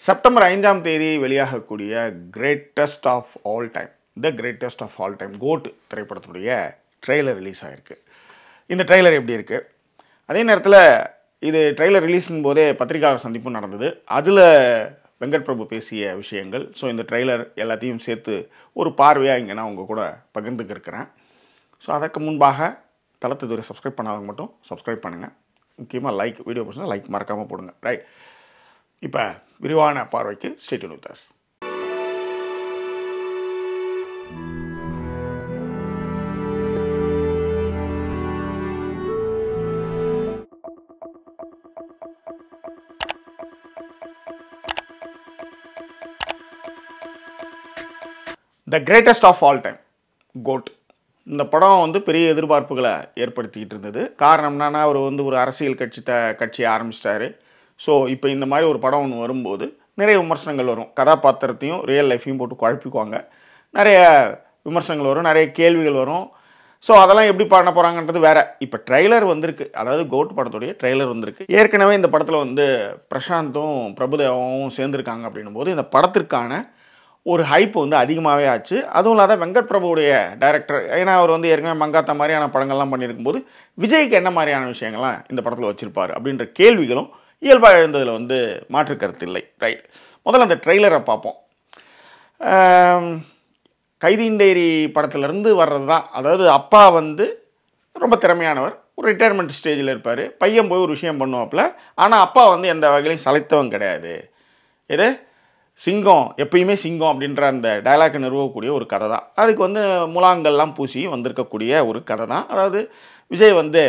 September ஐந்தாம் தேதி வெளியாகக்கூடிய greatest of all time the greatest of all time GOAT திரைப்படத்துடைய trailer release ஆகிருக்கு இந்த trailer எப்படி இருக்குது அதே நேரத்தில் இது ட்ரெய்லர் ரிலீஸின் போதே பத்திரிகையாளர் சந்திப்பும் நடந்தது. அதில் வெங்கட் பிரபு பேசிய விஷயங்கள் ஸோ இந்த ட்ரெய்லர் எல்லாத்தையும் சேர்த்து ஒரு பார்வையாக இங்கே நான் உங்கள் கூட பகிர்ந்துக்க இருக்கிறேன். ஸோ அதற்கு முன்பாக தளத்து இதுவரை சப்ஸ்கிரைப் பண்ணாதவங்க மட்டும் சப்ஸ்கிரைப் பண்ணுங்கள் முக்கியமாக லைக் வீடியோ பிடிச்சா லைக் மறக்காமல் போடுங்க. ரைட் இப்போ விரிவான பார்வைக்கு state with the greatest of all time GOAT இந்த படம் வந்து பெரிய எதிர்பார்ப்புகளை ஏற்படுத்திக்கிட்டு இருந்தது. காரணம் என்னன்னா அவர் வந்து ஒரு அரசியல் கட்சி த கட்சியை ஆரம்பிச்சிட்டாரு. ஸோ இப்போ இந்த மாதிரி ஒரு படம் ஒன்று வரும்போது நிறைய விமர்சனங்கள் வரும். கதாபாத்திரத்தையும் ரியல் லைஃப்பையும் போட்டு குழப்பிக்குவாங்க. நிறைய விமர்சனங்கள் வரும் நிறைய கேள்விகள் வரும். ஸோ அதெல்லாம் எப்படி பண்ண போகிறாங்கன்றது வேறு. இப்போ ட்ரெய்லர் வந்திருக்கு. அதாவது கோட் படத்துடைய ட்ரெய்லர் வந்திருக்கு. ஏற்கனவே இந்த படத்தில் வந்து பிரசாந்தும் பிரபுதேவாவும் சேர்ந்துருக்காங்க அப்படின்னும் போது இந்த படத்திற்கான ஒரு ஹைப் வந்து அதிகமாகவே ஆச்சு. அதுவும் இல்லாத வெங்கட் பிரபுவுடைய டைரக்டர் ஏன்னா அவர் வந்து ஏற்கனவே மங்காத்த மாதிரியான படங்கள்லாம் பண்ணியிருக்கும்போது விஜய்க்கு என்ன மாதிரியான விஷயங்கள்லாம் இந்த படத்தில் வச்சுருப்பார் அப்படின்ற கேள்விகளும் இயல்பாக எழுந்ததில் வந்து மாற்று கருத்து இல்லை ரைட் முதல்ல அந்த ட்ரெய்லரை பார்ப்போம். கைதீன் கைதியின் டைரி படத்துலேருந்து வர்றது தான். அதாவது அப்பா வந்து ரொம்ப திறமையானவர் ஒரு ரிட்டையர்மெண்ட் ஸ்டேஜில் இருப்பார். பையன் போய் ஒரு விஷயம் பண்ணுவாப்புல. ஆனால் அப்பா வந்து எந்த வகையிலையும் சளைத்தவன் கிடையாது. எது? சிங்கம் எப்பயுமே சிங்கம் அப்படின்ற அந்த டயலாக் நிறுவக்கூடிய ஒரு கதை தான். அதுக்கு வந்து முலாங்கள்லாம் பூசி வந்திருக்கக்கூடிய ஒரு கதை தான். அதாவது விஜய் வந்து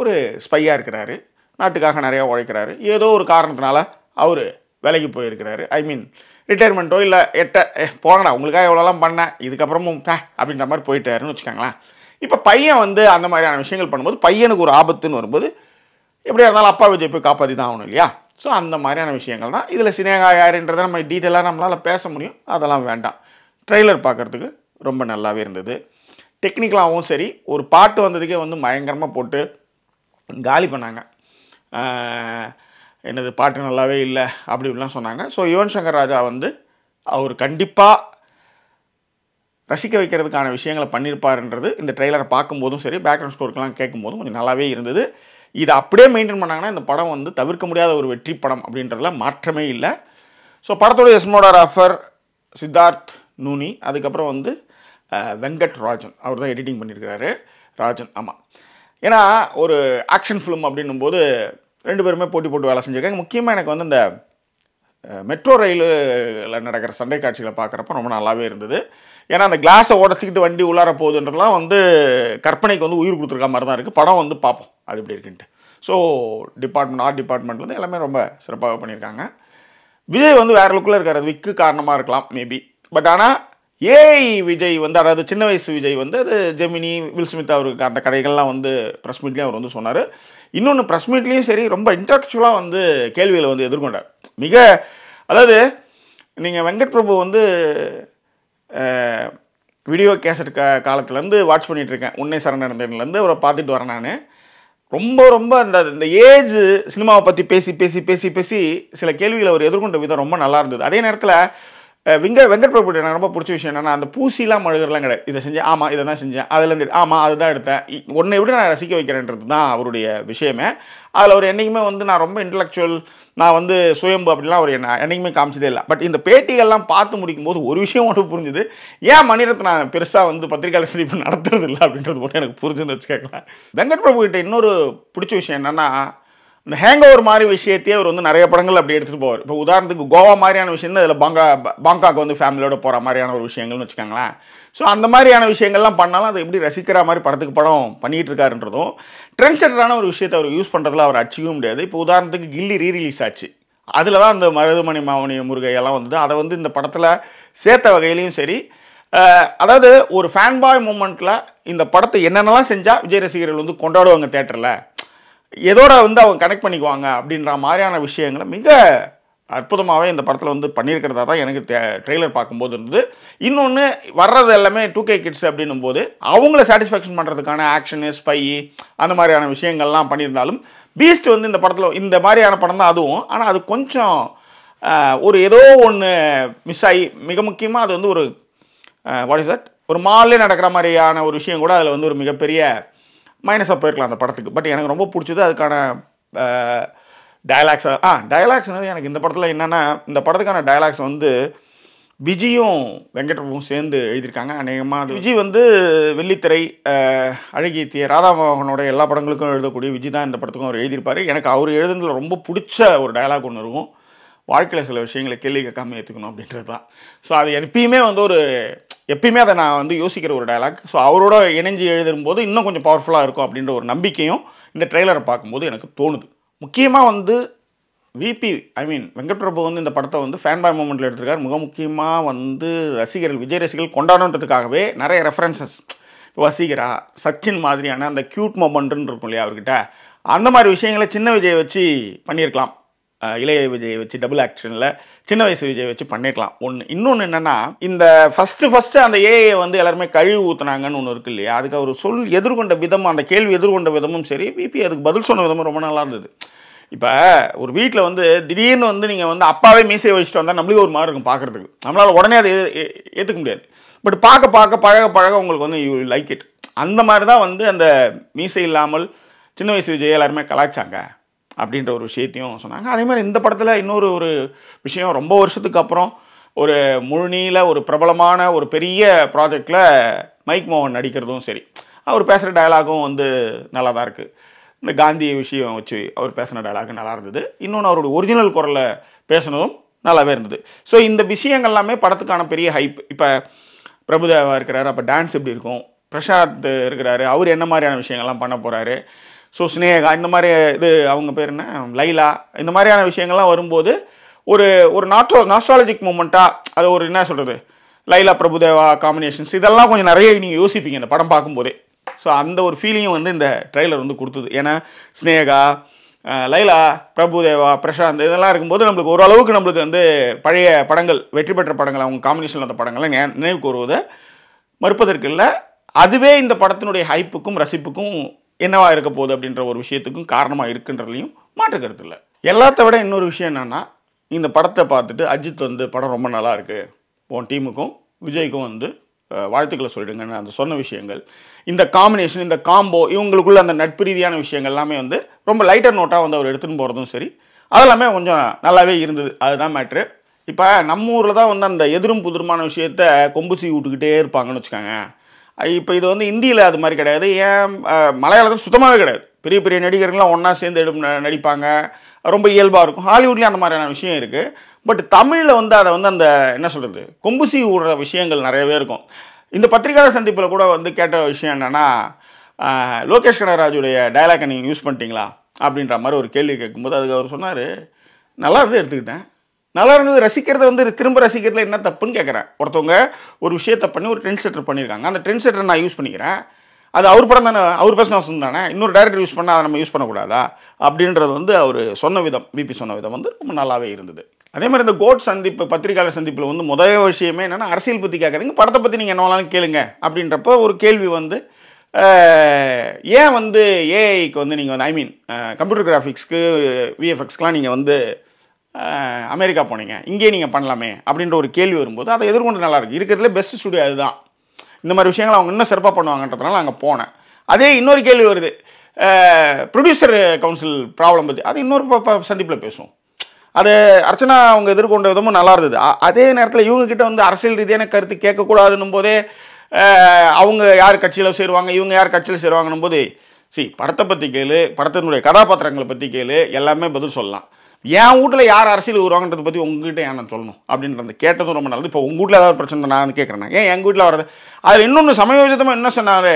ஒரு ஸ்பையாக இருக்கிறாரு. நாட்டுக்காக நிறையா உழைக்கிறாரு. ஏதோ ஒரு காரணத்தினால அவர் வேலைக்கு போயிருக்கிறாரு. ஐ மீன் ரிட்டையர்மெண்ட்டோ இல்லை எட்ட "ஏ, போங்கடா உங்களுக்காக எவ்வளோலாம் பண்ணேன் இதுக்கப்புறமும் பே அப்படின்ற மாதிரி போயிட்டாருன்னு வச்சுக்கோங்களேன். இப்போ பையன் வந்து அந்த மாதிரியான விஷயங்கள் பண்ணும்போது பையனுக்கு ஒரு ஆபத்துன்னு வரும்போது எப்படியா இருந்தாலும் அப்பா விஜய் போய் காப்பாற்றி தான் ஆகணும் இல்லையா? ஸோ அந்த மாதிரியான விஷயங்கள் தான். இதில் சினேகா யாருன்றதை நம்ம டீட்டெயிலாக நம்மளால் பேச முடியும். அதெல்லாம் வேண்டாம். ட்ரெய்லர் பார்க்குறதுக்கு ரொம்ப நல்லாவே இருந்தது. டெக்னிக்கலாகவும் சரி ஒரு பாட்டு வந்ததுக்கே வந்து பயங்கரமாக போட்டு காலி பண்ணாங்க. எனது என்னது பாட்டு நல்லாவே இல்லை அப்படி இப்படிலாம் சொன்னாங்க. ஸோ யுவன் சங்கர் ராஜா வந்து அவர் கண்டிப்பாக ரசிக்க வைக்கிறதுக்கான விஷயங்களை பண்ணியிருப்பாருன்றது இந்த ட்ரெய்லரை பார்க்கும்போதும் சரி பேக்ரவுண்ட் ஸ்கோருக்கெல்லாம் கேட்கும்போதும் கொஞ்சம் நல்லாவே இருந்தது. இதை அப்படியே மெயின்டைன் பண்ணாங்கன்னா இந்த படம் வந்து தவிர்க்க முடியாத ஒரு வெற்றி படம் அப்படின்றதுல மாற்றமே இல்லை. ஸோ படத்தோட எஸ்மோடோகிராஃபர் சித்தார்த் நூனி அதுக்கப்புறம் வந்து வெங்கட் ராஜன் அவர் தான் எடிட்டிங் பண்ணியிருக்கிறாரு ராஜன் ஆமாம் ஏன்னா ஒரு ஆக்ஷன் ஃபிலிம் அப்படின்னும் போது ரெண்டு பேருமே போட்டி போட்டு வேலை செஞ்சுருக்காங்க. முக்கியமாக எனக்கு வந்து இந்த மெட்ரோ ரயிலில் நடக்கிற சண்டை காட்சிகளை பார்க்குறப்ப ரொம்ப நல்லாவே இருந்தது. ஏன்னா அந்த கிளாஸை உடச்சிக்கிட்டு வண்டி உள்ளார போகுதுன்றதுலாம் வந்து கற்பனைக்கு வந்து உயிர் கொடுத்துருக்க மாதிரி தான் இருக்குது படம் வந்து பார்ப்போம். அது எப்படி இருக்குன்ட்டு. ஸோ டிபார்ட்மெண்ட் ஆர்ட் டிபார்ட்மெண்ட் வந்து எல்லாமே ரொம்ப சிறப்பாக பண்ணியிருக்காங்க. விஜய் வந்து வேற லுக்கில் இருக்கார். விக்கு காரணமாக இருக்கலாம் மேபி பட் ஆனால் ஏஐ விஜய் வந்து அதாவது சின்ன வயசு விஜய் வந்து அது ஜெமினி வில் ஸ்மித் அவருக்கு அந்த கதைகள்லாம் வந்து ப்ரெஸ் மீட்லேயும் அவர் வந்து சொன்னார். இன்னொன்று ப்ரெஸ் மீட்லேயும் சரி ரொம்ப இன்டலெக்சுவலாக வந்து கேள்விகளை வந்து எதிர்கொண்டார். மிக அதாவது நீங்கள் வெங்கட் பிரபு வந்து வீடியோ கேசட் க காலத்துலேருந்து வாட்ச் பண்ணிகிட்ருக்கேன் இருக்கேன். உன்னை சரணடைந்ததுலேருந்து அவரை பார்த்துட்டு வரேன் நான். ரொம்ப ரொம்ப அந்த இந்த ஏஜ் சினிமாவை பற்றி பேசி பேசி பேசி பேசி சில கேள்விகளை அவர் எதிர்கொண்ட விதம் ரொம்ப நல்லா இருந்தது. அதே நேரத்தில் வெங்க வெங்கட் பிரபு எனக்கு ரொம்ப பிடிச்ச விஷயம் என்னன்னா அந்த பூசிலாம் மழுகிறலாம் கிடையாது. இதை செஞ்சேன் ஆமாம் இதை தான் செஞ்சேன். அதுலேருந்து ஆமாம் அதுதான் எடுத்தேன். உன்னை விட நான் ரசிக்க வைக்கிறேன்றது தான் அவருடைய விஷயமே. அதில் அவர் என்றைக்குமே வந்து நான் ரொம்ப இன்டலெக்சுவல் நான் வந்து சுயம்பு அப்படிலாம் அவர் என்ன என்றைக்குமே காமிச்சதே இல்லை. பட் இந்த பேட்டிகள்லாம் பார்த்து முடிக்கும் போது ஒரு விஷயம் மட்டும் புரிஞ்சுது. ஏன் மணிரத்ன பெருசாக வந்து பத்திரிகையாளர் சந்திப்பு நடத்துறது இல்லை அப்படின்றது மட்டும் எனக்கு புரிஞ்சுன்னு வச்சுக்கலாம் வெங்கட் பிரபு கிட்ட இன்னொரு பிடிச்ச விஷயம் என்னென்னா இந்த ஹேங் ஓவர் மாதிரி விஷயத்தையே அவர் வந்து நிறைய படங்கள் அப்படி எடுத்துகிட்டு போவார். இப்போ உதாரணத்துக்கு கோவா மாதிரியான விஷயம் தான் இதில் பாங்கா பாங்காக் வந்து ஃபேமிலியோட போகிற மாதிரியான ஒரு விஷயங்கள்னு வச்சுக்கோங்களேன். ஸோ அந்த மாதிரியான விஷயங்கள்லாம் பண்ணாலும் அதை எப்படி ரசிக்கிற மாதிரி படத்துக்கு படம் பண்ணிகிட்டு இருக்காருன்றதும் ட்ரெண்ட் செட்டரான ஒரு விஷயத்தை அவர் யூஸ் பண்ணுறதுல அவர் அச்சிக்கவும் முடியாது. இப்போ உதாரணத்துக்கு கில்லி ரீ ரிலீஸ் ஆச்சு. அதில் தான் அந்த மருதுமணி மாவனி முருகையெல்லாம் வந்தது. அதை வந்து இந்த படத்தில் சேர்த்த வகையிலையும் சரி அதாவது ஒரு ஃபேன் பாய் மூமெண்ட்டில் இந்த படத்தை என்னென்னலாம் செஞ்சால் விஜய் ரசிகர்கள் வந்து கொண்டாடுவாங்க தேட்டரில் எதோட வந்து அவங்க கனெக்ட் பண்ணிக்குவாங்க அப்படின்ற மாதிரியான விஷயங்களை மிக அற்புதமாகவே இந்த படத்தில் வந்து பண்ணியிருக்கிறதா தான் எனக்கு ட்ரெய்லர் பார்க்கும்போது இருந்தது. இன்னொன்று வர்றது எல்லாமே டூ கே கிட்ஸ் அப்படின்னும் போது அவங்கள சாட்டிஸ்ஃபேக்ஷன் பண்ணுறதுக்கான ஆக்ஷனு ஸ்பை அந்த மாதிரியான விஷயங்கள்லாம் பண்ணியிருந்தாலும் பீஸ்ட் வந்து இந்த படத்தில் இந்த மாதிரியான படம் தான் அதுவும். ஆனால் அது கொஞ்சம் ஒரு ஏதோ ஒன்று மிஸ் ஆகி மிக முக்கியமாக அது வந்து ஒரு வாட் இஸ் தட் ஒரு மால்லே நடக்கிற மாதிரியான ஒரு விஷயம் கூட அதில் வந்து ஒரு மிகப்பெரிய மைனஸாக போயிருக்கலாம் அந்த படத்துக்கு. பட் எனக்கு ரொம்ப பிடிச்சது அதுக்கான டயலாக்ஸ் ஆ டயலாக்ஸ் வந்து எனக்கு இந்த படத்தில் என்னென்னா இந்த படத்துக்கான டயலாக்ஸ் வந்து விஜயும் வெங்கட்பிரபுவும் சேர்ந்து எழுதியிருக்காங்க. அநேகமாக விஜய் வந்து வெள்ளித்திரை அஹ், ராதாமோகனோட எல்லா படங்களுக்கும் எழுதக்கூடிய விஜய் தான் இந்த படத்துக்கும் அவர் எழுதியிருப்பார். எனக்கு அவர் எழுதுனதில் ரொம்ப பிடிச்ச ஒரு டயலாக் ஒன்று இருக்கும். வாழ்க்கையில் சில விஷயங்களை கேள்வி கேட்காம ஏற்றுக்கணும் அப்படின்றது தான் ஸோ அது எப்பயுமே வந்து ஒரு எப்பயுமே அதை நான் வந்து யோசிக்கிற ஒரு டயலாக் ஸோ அவரோட இணைஞ்சு எழுதும்போது இன்னும் கொஞ்சம் பவர்ஃபுல்லாக இருக்கும் அப்படின்ற ஒரு நம்பிக்கையும் இந்த ட்ரெய்லரை பார்க்கும்போது எனக்கு தோணுது. முக்கியமாக வந்து விபி ஐ மீன் வெங்கட்பிரபு வந்து இந்த படத்தை வந்து ஃபேன் பாய் மூமெண்ட்டில் எடுத்திருக்காரு. மிக முக்கியமாக வந்து ரசிகர்கள் விஜய் ரசிகர்கள் கொண்டாடன்றதுக்காகவே நிறைய ரெஃபரன்சஸ் வசீகரா சச்சின் மாதிரியான அந்த க்யூட் மொமெண்ட்டுன்னு இருக்கும் இல்லையா அவர்கிட்ட? அந்த மாதிரி விஷயங்களை சின்ன விஜய் வச்சு பண்ணியிருக்கலாம். இளைய விஜய் வச்சு டபுள் ஆக்ஷனில் சின்ன வயசு விஜய் வச்சு பண்ணிக்கலாம் ஒன்று இன்னொன்று என்னென்னா இந்த ஃபஸ்ட்டு ஃபஸ்ட்டு அந்த ஏஐ வந்து எல்லாருமே கழுவி ஊற்றுனாங்கன்னு ஒன்று இருக்கு இல்லையா? அதுக்கு அவர் சொல் எதிர்கொண்ட விதம் அந்த கேள்வி எதிர்கொண்ட விதமும் சரி பிபி அதுக்கு பதில் சொன்ன விதமும் ரொம்ப நல்லா இருந்தது. இப்போ ஒரு வீட்டில் வந்து திடீர்னு வந்து நீங்கள் வந்து அப்பாவே மீசையை வச்சுட்டு வந்தால் நம்மளுக்கு ஒரு மாதிரி இருக்கும் பார்க்குறதுக்கு நம்மளால் உடனே அதை ஏ- ஏற்றுக்க முடியாது. பட் பார்க்க பார்க்க பழக பழக உங்களுக்கு வந்து யூ லைக் இட் அந்த மாதிரி தான் வந்து அந்த மீசை இல்லாமல் சின்ன வயசு விஜய் எல்லாருமே கலாய்ச்சாங்க. அப்படின்ற ஒரு விஷயத்தையும் சொன்னாங்க. அதே மாதிரி இந்த படத்தில் இன்னொரு ஒரு விஷயம் ரொம்ப வருஷத்துக்கு அப்புறம் ஒரு முழுநீள ஒரு பிரபலமான ஒரு பெரிய ப்ராஜெக்டில் மைக் மோகன் நடிக்கிறதும் சரி. அவர் பேசுகிற டயலாகும் வந்து நல்லா தான் இருக்குது இந்த காந்தி விஷயம் வச்சு அவர் பேசின டயலாக் நல்லா இருந்தது. இன்னொன்று அவருடைய ஒரிஜினல் குரலில் பேசினதும் நல்லாவே இருந்தது. ஸோ இந்த விஷயங்கள் எல்லாமே படத்துக்கான பெரிய ஹைப் இப்போ பிரபுதேவா இருக்கிறாரு அப்போ டான்ஸ் எப்படி இருக்கும்? பிரசாத் இருக்கிறாரு அவர் என்ன மாதிரியான விஷயங்கள்லாம் பண்ண போகிறாரு ஸோ ஸ்னேகா இந்த மாதிரி இது அவங்க பேர் என்ன? லைலா இந்த மாதிரியான விஷயங்கள்லாம் வரும்போது ஒரு ஒரு நாட்டோ நாஸ்ட்ராலஜிக் மூமெண்ட்டாக அது ஒரு என்ன சொல்கிறது லைலா பிரபுதேவா காம்பினேஷன்ஸ் இதெல்லாம் கொஞ்சம் நிறைய நீங்கள் யோசிப்பீங்க இந்த படம் பார்க்கும்போதே. ஸோ அந்த ஒரு ஃபீலிங்கும் வந்து இந்த ட்ரெய்லர் வந்து கொடுத்தது. ஏன்னா ஸ்னேகா லைலா பிரபுதேவா பிரசாந்த் இதெல்லாம் இருக்கும்போது நம்மளுக்கு ஓரளவுக்கு நம்மளுக்கு வந்து பழைய படங்கள் வெற்றி பெற்ற படங்கள் அவங்க காம்பினேஷனில் அந்த படங்களை நினைவு கூறுவதை மறுப்பதற்கு இல்லை. அதுவே இந்த படத்தினுடைய ஹைப்புக்கும் ரசிப்புக்கும் என்னவா இருக்க போகுது அப்படின்ற ஒரு விஷயத்துக்கும் காரணமாக இருக்குன்றதுலையும் மாற்றுக்கிறது கருத்து இல்லை. எல்லாத்த விட இன்னொரு விஷயம் என்னென்னா இந்த படத்தை பார்த்துட்டு அஜித் வந்து படம் ரொம்ப நல்லா இருக்குது உன் டீமுக்கும் விஜய்க்கும் வந்து வாழ்த்துக்களை சொல்லிடுங்கன்னு அந்த சொன்ன விஷயங்கள் இந்த காம்பினேஷன் இந்த காம்போ இவங்களுக்குள்ள அந்த நட்பு ரீதியான விஷயங்கள் எல்லாமே வந்து ரொம்ப லைட்டர் நோட்டாக வந்து அவர் எடுத்துன்னு போகிறதும் சரி. அதெல்லாமே கொஞ்சம் நல்லாவே இருந்தது. அதுதான் மேட்ரு இப்போ நம்ம ஊரில் தான் வந்து அந்த எதிரும் புதிருமான விஷயத்த கொம்பு சீ விட்டுக்கிட்டே இருப்பாங்கன்னு வச்சுக்கோங்க. இப்போ இது வந்து இந்தியில் அது மாதிரி கிடையாது. ஏன் மலையாளத்தில் சுத்தமாகவே கிடையாது. பெரிய பெரிய நடிகர்கள்லாம் ஒன்றா சேர்ந்து எடு நடிப்பாங்க. ரொம்ப இயல்பாக இருக்கும். ஹாலிவுட்லேயும் அந்த மாதிரியான விஷயம் இருக்குது பட் தமிழில் வந்து அதை வந்து அந்த என்ன சொல்கிறது கொம்புசி விடுற விஷயங்கள் நிறையவே இருக்கும். இந்த பத்திரிகையாளர் சந்திப்பில் கூட வந்து கேட்ட விஷயம் என்னென்னா லோகேஷ் கனகராஜுடைய டைலாக்கை நீங்கள் யூஸ் பண்ணிட்டீங்களா? அப்படின்ற மாதிரி ஒரு கேள்வி கேட்கும்போது அதுக்கு அவர் சொன்னார் நல்லா இருந்து எடுத்துக்கிட்டேன். நல்லா இருந்தது. ரசிக்கிறத வந்து திரும்ப ரசிக்கிறதுல என்ன தப்புன்னு கேட்குறேன் ஒருத்தவங்க ஒரு விஷயத்தை பண்ணி ஒரு ட்ரெண்ட் செட்டர் பண்ணியிருக்காங்க அந்த ட்ரெண்ட் செட்டர் நான் யூஸ் பண்ணிக்கிறேன். அது அவர் படம் தானே அவர் பேசின வசம் தானே. இன்னொரு டேரக்டர் யூஸ் பண்ணால் அதை நம்ம யூஸ் பண்ணக்கூடாதா? அப்படின்றது வந்து அவர் சொன்ன விதம் பிபி சொன்ன விதம் வந்து ரொம்ப நல்லாவே இருந்தது. அதே மாதிரி இந்த கோட் சந்திப்பு பத்திரிகையாளர் சந்திப்பில் வந்து முதல் விஷயமே என்னென்னா அரசியல் பற்றி கேட்குறீங்க படத்தை பற்றி நீங்கள் என்ன வேணாலும் கேளுங்க அப்படின்றப்போ ஒரு கேள்வி வந்து ஏன் வந்து ஏஐக்கு வந்து நீங்கள் வந்து ஐ மீன் கம்ப்யூட்டர் கிராஃபிக்ஸ்க்கு விஎஃப்எக்ஸ்க்கெலாம் நீங்கள் வந்து அமெரிக்கா போனீங்க இங்கேயே நீங்கள் பண்ணலாமே அப்படின்ற ஒரு கேள்வி வரும்போது அதை எதிர்கொண்டு நல்லாயிருக்கு இருக்கிறதுல பெஸ்ட் ஸ்டுடியோ அதுதான். இந்த மாதிரி விஷயங்கள் அவங்க இன்னும் சிறப்பாக பண்ணுவாங்கன்றதுனால அங்கே போனேன். அதே இன்னொரு கேள்வி வருது. ப்ரொடியூசர் கவுன்சில் ப்ராப்ளம் பற்றி அது இன்னொரு சந்திப்பில் பேசுவோம். அது அர்ச்சனா அவங்க எதிர்கொண்ட விதமும் நல்லா இருந்தது. அதே நேரத்தில் இவங்கக்கிட்ட வந்து அரசியல் ரீதியான கருத்து கேட்கக்கூடாதுன்னும் போதே அவங்க யார் கட்சியில் சேருவாங்க இவங்க யார் கட்சியில் சேருவாங்கன்னும் போது சி படத்தை பற்றி கேளு படத்தினுடைய கதாபாத்திரங்களை பற்றி கேளு எல்லாமே பதில் சொல்லலாம். என் வீட்டில் யார் அரசியல் வருவாங்கன்றதை பற்றி உங்ககிட்ட ஏன் நான் சொல்லணும்? அப்படின்றது கேட்டதும் ரொம்ப நல்லது. இப்போ உங்கள் வீட்டில் ஏதாவது பிரச்சனை நான் வந்து கேட்குறேன் ஏன் எங்கள் வீட்டில் வர்றது? அதில் இன்னொன்று சமயோஜிதமாக என்ன சொன்னார்?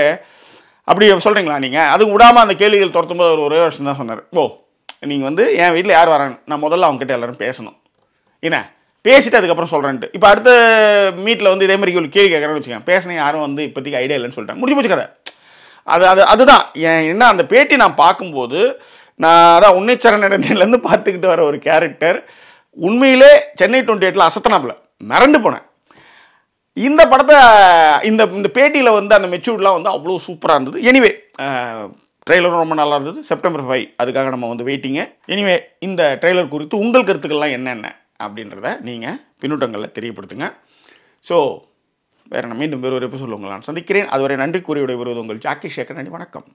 அப்படி சொல்கிறீங்களா நீங்கள் அது விடாமல் அந்த கேள்விகள் துரத்தும் போது ஒரு ஒரே வருஷம் தான் சொன்னார். ஓ நீங்கள் வந்து என் வீட்டில் யார் வராங்க நான் முதல்ல அவங்ககிட்ட எல்லோரும் எல்லாரும் பேசணும். என்ன? பேசிட்டு அதுக்கப்புறம் சொல்கிறேன்ட்டு இப்போ அடுத்த மீட்டில் வந்து இதே மாதிரி ஒரு கேள்வி கேட்குறேன்னு வச்சுக்கோங்க. பேசினேன் யாரும் வந்து இப்போதைக்கு ஐடியா இல்லைன்னு சொல்லிட்டேன் முடிஞ்சு போச்சு கதை. அது அது அதுதான். என் என்ன அந்த பேட்டி நான் பார்க்கும்போது நான் அதான் உன்னைச்சரண் நடந்ததுலேருந்து பார்த்துக்கிட்டு வர ஒரு கேரக்டர் உண்மையிலே சென்னை டுவெண்ட்டி எயிட்டில் அசத்தனாப்பில். மிரண்டு போனேன். இந்த படத்தை இந்த இந்த பேட்டியில் வந்து அந்த மெச்சூர்ட்லாம் வந்து அவ்வளோ சூப்பராக இருந்தது. எனிவே ட்ரெய்லரும் ரொம்ப நல்லா இருந்தது. செப்டம்பர் ஃபைவ் அதுக்காக நம்ம வந்து வெயிட்டிங்க எனிவே இந்த ட்ரெய்லர் குறித்து உங்கள் கருத்துக்கள்லாம் என்னென்ன அப்படின்றத நீங்கள் பின்னூட்டங்களில் தெரியப்படுத்துங்க. ஸோ வேறு நான் மீண்டும் வேறு ஒரு எபிசோட் உங்களை நான் சந்திக்கிறேன். அதுவரை நன்றி கூறியுடைய வருவது உங்கள் ஜாக்கி சேகர். நன்றி வணக்கம்.